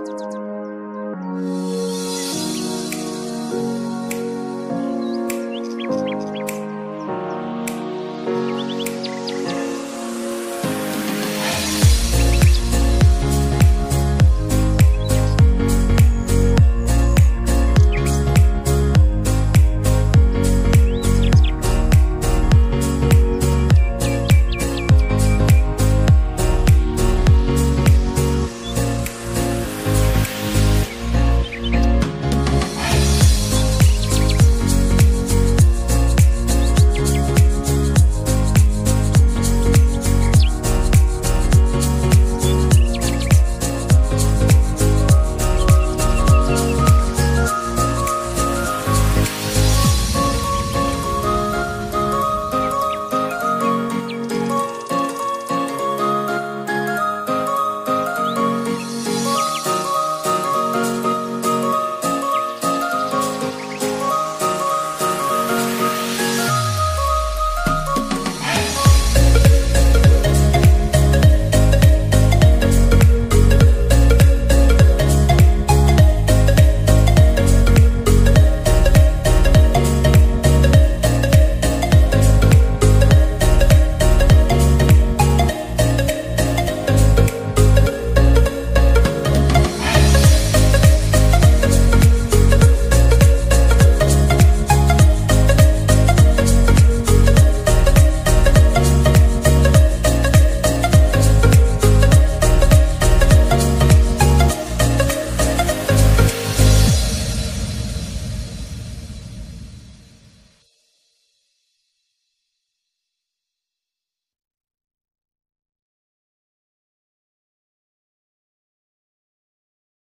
Música